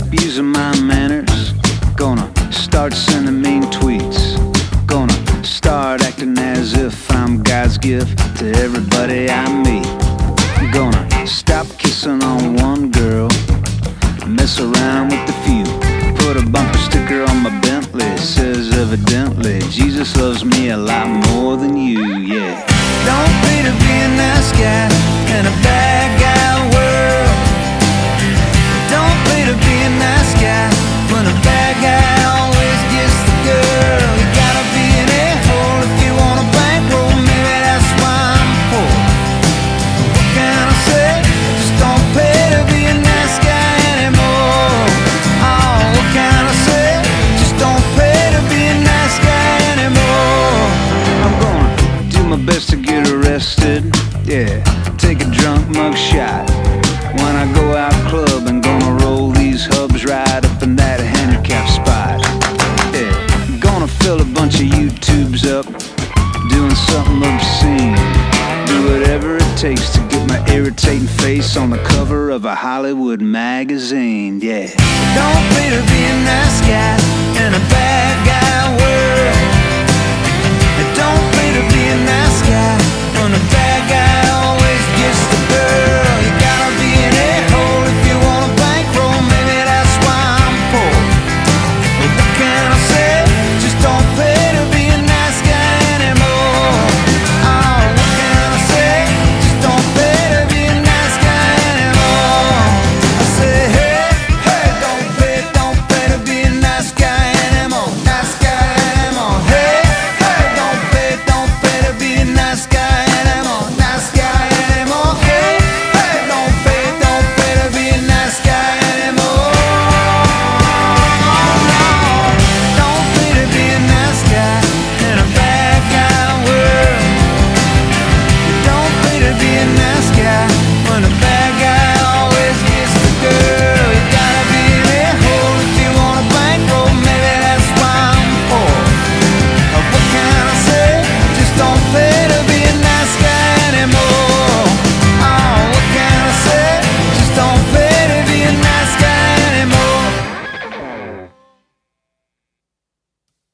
stop using my manners. Gonna start sending mean tweets. Gonna start acting as if I'm God's gift to everybody I meet. Gonna stop kissing on one girl, mess around with a few. Put a bumper sticker on my Bentley, says evidently Jesus loves me a lot more than you, yeah. Don't pay to be a nice guy in a best to get arrested. Yeah, take a drunk mug shot. When I go out clubbing, gonna roll these hubs right up in that handicap spot. Yeah, gonna fill a bunch of YouTubes up, doing something obscene. Do whatever it takes to get my irritating face on the cover of a Hollywood magazine. Yeah. Don't be a nice guy in a bad guy